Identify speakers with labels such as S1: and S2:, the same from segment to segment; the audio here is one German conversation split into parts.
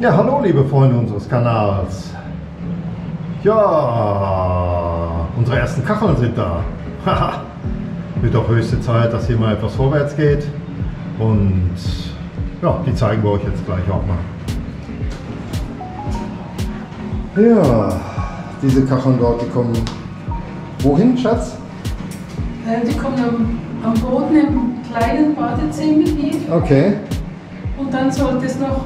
S1: Ja, hallo liebe Freunde unseres Kanals. Ja, unsere ersten Kacheln sind da. Haha. Wird auch höchste Zeit, dass hier mal etwas vorwärts geht. Und ja, die zeigen wir euch jetzt gleich auch mal. Ja, diese Kacheln dort, die kommen wohin, Schatz?
S2: Äh, Die kommen am, am Boden im kleinen Badezimmer hier.
S1: Okay.
S2: Und dann sollte es noch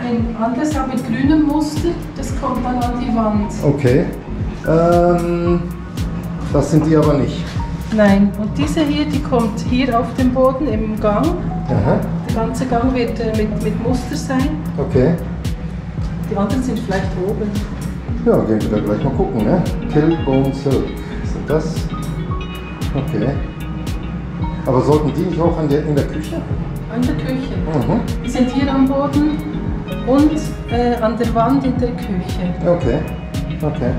S2: ein anderes haben mit grünem Muster. Das kommt dann an die Wand.
S1: Okay. Ähm, das sind die aber nicht.
S2: Nein, und diese hier, die kommt hier auf dem Boden im Gang.
S1: Aha.
S2: Der ganze Gang wird äh, mit, mit Muster sein.
S1: Okay.
S2: Die anderen sind vielleicht oben.
S1: Ja, gehen wir da gleich mal gucken, ne? Killbone Silk. Sind das? Okay. Aber sollten die nicht auch an der, in der Küche?
S2: An der Küche.
S1: Mhm.
S2: Die sind hier am Boden und äh, an der Wand in der Küche.
S1: Okay. Okay.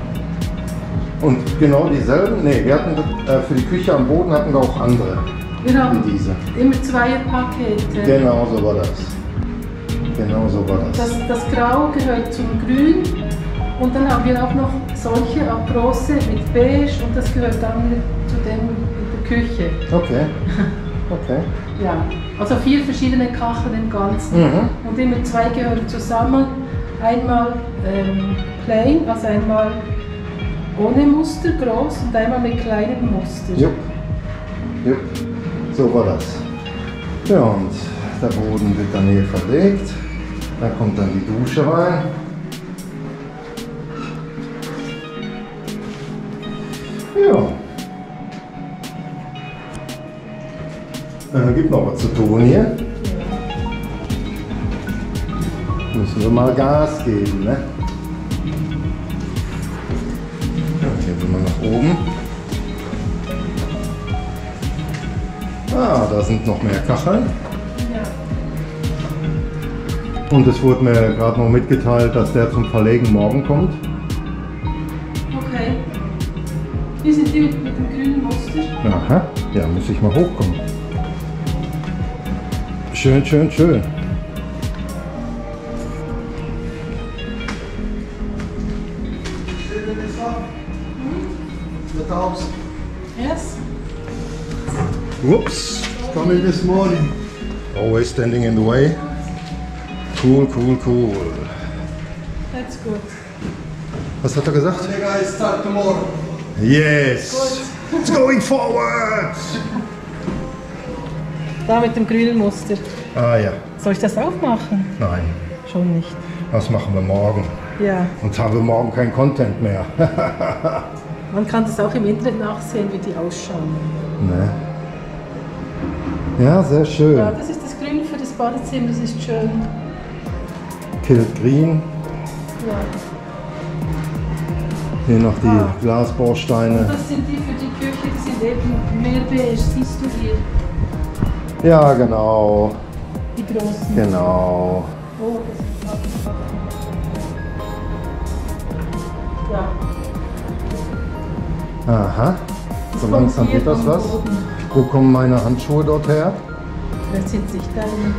S1: Und genau dieselben? Ne, wir hatten äh, für die Küche am Boden hatten wir auch andere.
S2: Wir haben
S1: Wie diese.
S2: immer Zweierpakete.
S1: Genau so war das. Genau so war das.
S2: Das, das Grau gehört zum Grün und dann haben wir auch noch solche, auch große mit Beige und das gehört dann zu dem in der Küche.
S1: Okay. Okay.
S2: Ja, also vier verschiedene Kacheln im Ganzen
S1: Mhm.
S2: und immer zwei gehören zusammen. Einmal ähm, plain, also einmal ohne Muster groß und einmal mit kleinen Muster.
S1: Jupp. Jupp. So war das. Ja, und der Boden wird dann hier verlegt. Da kommt dann die Dusche rein. Ja. Äh, gibt noch was zu tun hier. Müssen wir mal Gas geben, ne? Hier sind wir nach oben. Ah, da sind noch mehr Kacheln. Und es wurde mir gerade noch mitgeteilt, dass der zum Verlegen morgen kommt.
S2: Okay. Hier sind die mit, mit dem grünen Muster.
S1: Aha, ja, muss ich mal hochkommen. Schön, schön, schön.
S2: Yes.
S1: Whoops, coming this morning. Always standing in the way. Cool, cool, cool.
S2: That's good.
S1: Was hat er gesagt?
S3: The guys start tomorrow.
S1: Yes, it's going forward.
S2: Da mit dem grünen Muster.
S1: Ah ja,
S2: Soll ich das aufmachen?
S1: nein,
S2: Schon nicht.
S1: das machen wir morgen.
S2: Ja.
S1: Sonst haben wir morgen kein Content mehr.
S2: Man kann das auch im Internet nachsehen, wie die ausschauen.
S1: ne? Ja, sehr schön.
S2: Ja, das ist das Grün für das Badezimmer, das ist schön.
S1: Kilt Green.
S2: Ja.
S1: Hier noch die
S2: Ah.
S1: Glasbausteine.
S2: Das sind die für die Küche, die sind eben mehr beige, siehst du hier,
S1: Ja, genau.
S2: die großen.
S1: Genau.
S2: Oh, das ist. Ja.
S1: Aha. So langsam geht das was.
S2: Boden.
S1: Wo kommen meine Handschuhe dort her?
S2: Vielleicht sind sich deine.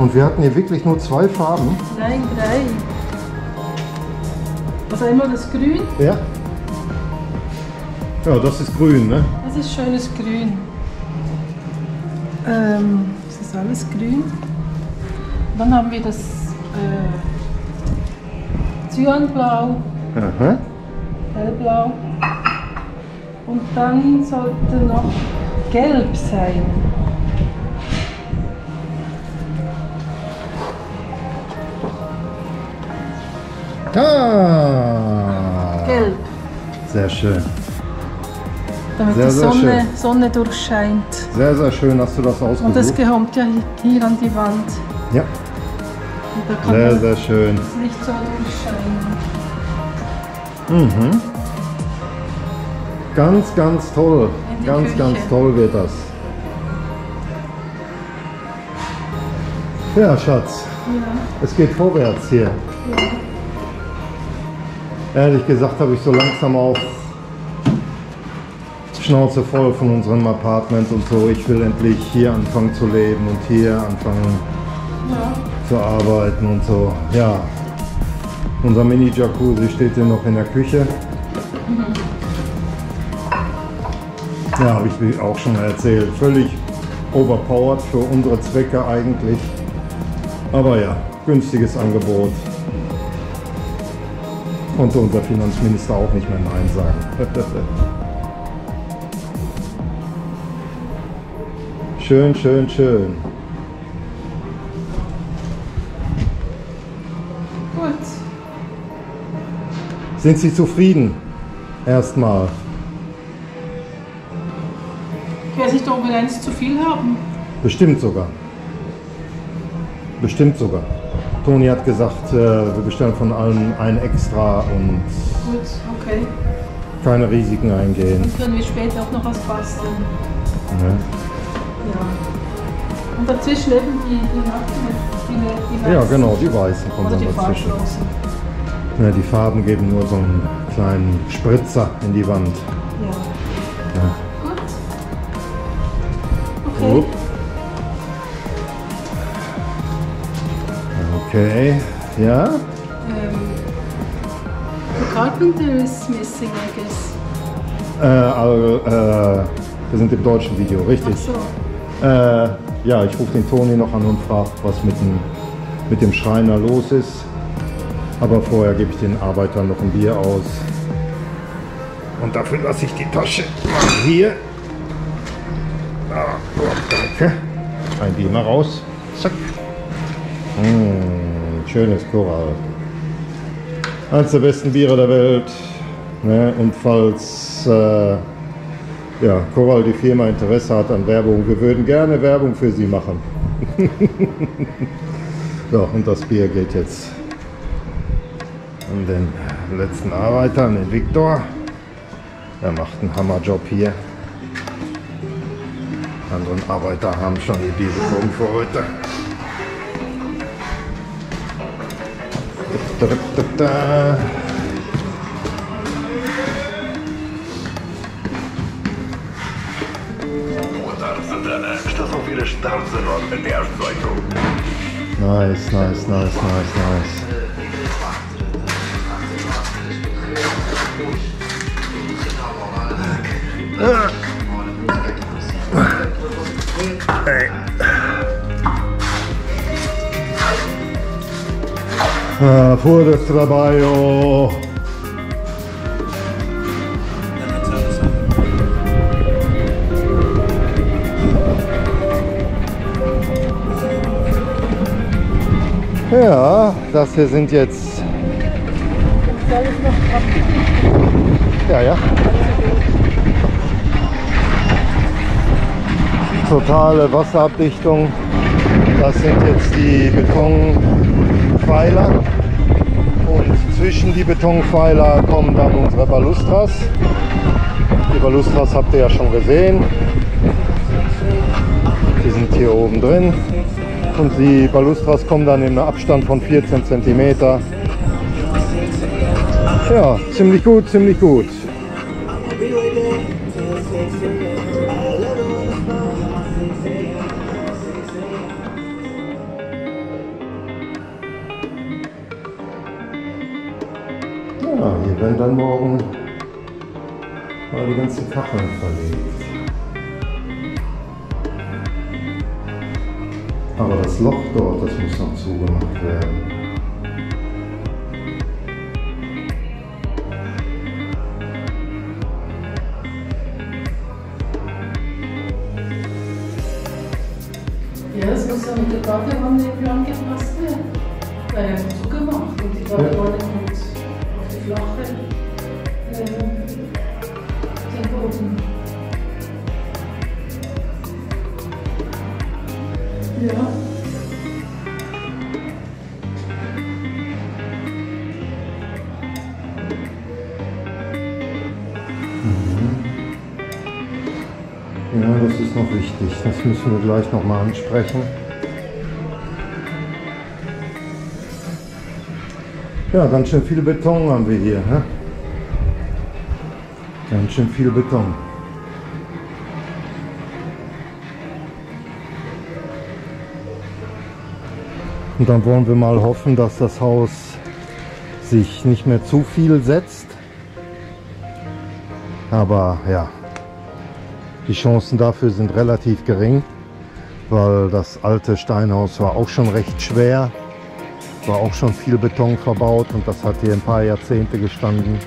S1: Und wir hatten hier wirklich nur zwei Farben.
S2: Nein, drei. Also einmal das Grün,
S1: Ja. Ja, das ist grün, ne?
S2: das ist schönes Grün. Ähm, das ist alles grün. Dann haben wir das äh, Cyanblau,
S1: Aha.
S2: hellblau. Und dann sollte noch gelb sein.
S1: Ah.
S2: Gelb,
S1: Sehr schön.
S2: damit
S1: Sehr,
S2: die Sonne, Sonne durchscheint.
S1: Sehr, sehr schön hast du das
S2: Und das
S1: ausgesucht.
S2: gehört ja hier an die Wand.
S1: Ja,
S2: Und da kann
S1: sehr,
S2: das
S1: sehr schön.
S2: Licht so durchscheinen.
S1: Mhm. Ganz, ganz toll. Ganz,
S2: Küche.
S1: ganz toll wird das. Ja, Schatz,
S2: Ja.
S1: es geht vorwärts hier.
S2: ja.
S1: Ehrlich gesagt habe ich so langsam auch Schnauze voll von unserem Apartment und so. Ich will endlich hier anfangen zu leben und hier anfangen
S2: ja.
S1: zu arbeiten und so. Ja, unser Mini-Jacuzzi steht hier noch in der Küche. Ja, habe ich auch schon erzählt. Völlig overpowered für unsere Zwecke eigentlich. Aber ja, günstiges Angebot. Konnte unser Finanzminister auch nicht mehr Nein sagen. schön, schön, schön.
S2: Gut.
S1: Sind Sie zufrieden? Erstmal.
S2: Ich weiß nicht, ob wir eins zu viel haben.
S1: Bestimmt sogar. Bestimmt sogar. Toni hat gesagt, äh, wir bestellen von allen ein extra und
S2: Gut, okay.
S1: keine Risiken eingehen.
S2: Dann können wir später auch noch was basteln.
S1: Ne?
S2: Ja. Und dazwischen eben die, die Nacken, die, die,
S1: Ja, genau, die weißen kommen
S2: die
S1: dann dazwischen. Ja, die Farben geben nur so einen kleinen Spritzer in die Wand.
S2: Ja.
S1: Ja.
S2: Gut. Okay.
S1: Upp. Okay, ja.
S2: Um, the carpenter is missing, I guess.
S1: Äh, also, äh, wir sind im deutschen Video, richtig.
S2: Ach so.
S1: Äh, ja, ich rufe den Toni noch an und frage, was mit dem, mit dem Schreiner los ist. Aber vorher gebe ich den Arbeitern noch ein Bier aus. Und dafür lasse ich die Tasche mal hier. Ah, so, danke. Ein Bier mal raus. Zack. Mm, schönes Korall. Eines der besten Biere der Welt. Ne? Und falls äh, ja, Coral die Firma Interesse hat an Werbung, wir würden gerne Werbung für sie machen. so, und das Bier geht jetzt an den letzten Arbeiter, an den Viktor. Er macht einen Hammerjob hier. Anderen Arbeiter haben schon ihr Bier bekommen für heute.
S3: Até às 18.
S1: Nice, nice, nice, nice, nice. Fuhr das trabalho. Ja, das hier sind jetzt. Ja, ja. Totale Wasserabdichtung. Das sind jetzt die Betonpfeiler. Und zwischen die Betonpfeiler kommen dann unsere Balustras. Die Balustras habt ihr ja schon gesehen. Die sind hier oben drin. Und die Balustras kommen dann in einem Abstand von 14 cm. Ja, ziemlich gut, ziemlich gut. Werden dann morgen mal die ganzen Kacheln verlegt. Aber das Loch dort, das muss noch zugemacht werden.
S2: Ja, das muss ja mit der Badewanne irgendwie angepasst werden. Weil er hat zugemacht und die Badewanne kommt
S1: wichtig, das müssen wir gleich nochmal ansprechen. Ja, ganz schön viel Beton haben wir hier. Hä? Ganz schön viel Beton. Und dann wollen wir mal hoffen, dass das Haus sich nicht mehr zu viel setzt. Aber ja, die Chancen dafür sind relativ gering, weil das alte Steinhaus war auch schon recht schwer, war auch schon viel Beton verbaut und das hat hier ein paar Jahrzehnte gestanden.